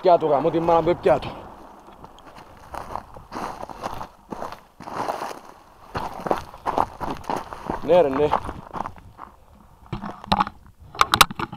πιάτο, γαμώ τη μάνα μου πιάτο. Ναι ρε ναι.